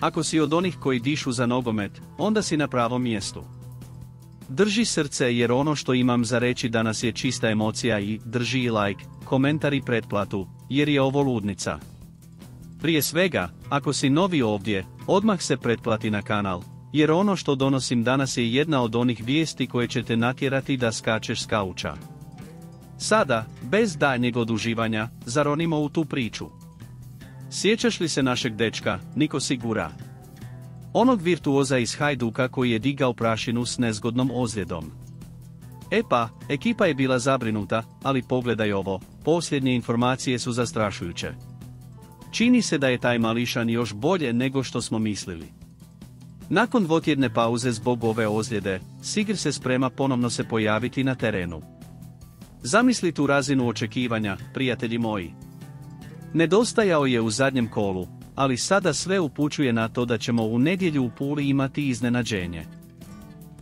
Ako si od onih koji dišu za nogomet, onda si na pravom mjestu. Drži srce jer ono što imam za reći danas je čista emocija i drži i like, komentar i pretplatu, jer je ovo ludnica. Prije svega, ako si novi ovdje, odmah se pretplati na kanal, jer ono što donosim danas je jedna od onih vijesti koje će te natjerati da skačeš s kauča. Sada, bez daljnjeg oduživanja, zaronimo u tu priču. Sjećaš li se našeg dečka, Niko Sigura? Onog virtuoza iz Hajduka koji je digao prašinu s nezgodnom ozljedom. E pa, ekipa je bila zabrinuta, ali pogledaj ovo, posljednje informacije su zastrašujuće. Čini se da je taj mališan još bolje nego što smo mislili. Nakon dvotjedne pauze zbog ove ozljede, Sigr se sprema ponovno se pojaviti na terenu. Zamisli tu razinu očekivanja, prijatelji moji. Nedostajao je u zadnjem kolu, ali sada sve upućuje na to da ćemo u nedjelju u Puli imati iznenađenje.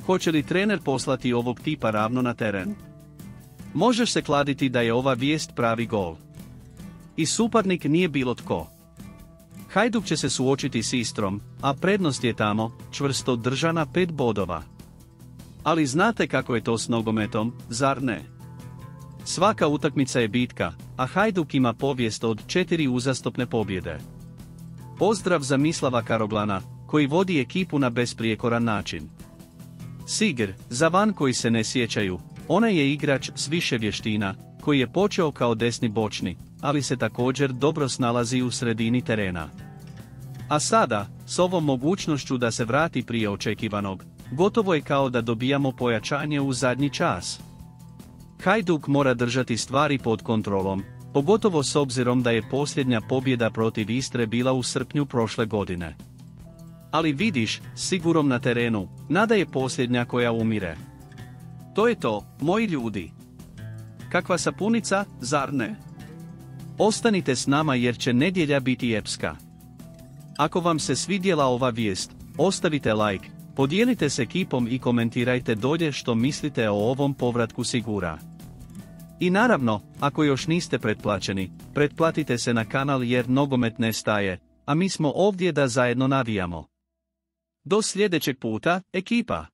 Hoće li trener poslati ovog tipa ravno na teren? Možeš se kladiti da je ova vijest pravi gol. I suparnik nije bilo tko. Hajduk će se suočiti s Istrom, a prednost je tamo, čvrsto držana pet bodova. Ali znate kako je to s nogometom, zar ne? Svaka utakmica je bitka, a Hajduk ima povijest od četiri uzastopne pobjede. Pozdrav za Mislava Karoglana, koji vodi ekipu na besprijekoran način. Sigr, za van koji se ne sjećaju, ona je igrač s više vještina, koji je počeo kao desni bočni, ali se također dobro snalazi u sredini terena. A sada, s ovom mogućnošću da se vrati prije očekivanog, gotovo je kao da dobijamo pojačanje u zadnji čas. Hajduk mora držati stvari pod kontrolom, pogotovo s obzirom da je posljednja pobjeda protiv Istre bila u srpnju prošle godine. Ali vidiš, sigurom na terenu, nada je posljednja koja umire. To je to, moji ljudi. Kakva sapunica, zar ne? Ostanite s nama jer će nedjelja biti epska. Ako vam se svidjela ova vijest, ostavite like, podijelite se ekipom i komentirajte dolje što mislite o ovom povratku Sigura. I naravno, ako još niste pretplaćeni, pretplatite se na kanal jer nogomet ne staje, a mi smo ovdje da zajedno navijamo. Do sljedećeg puta, ekipa!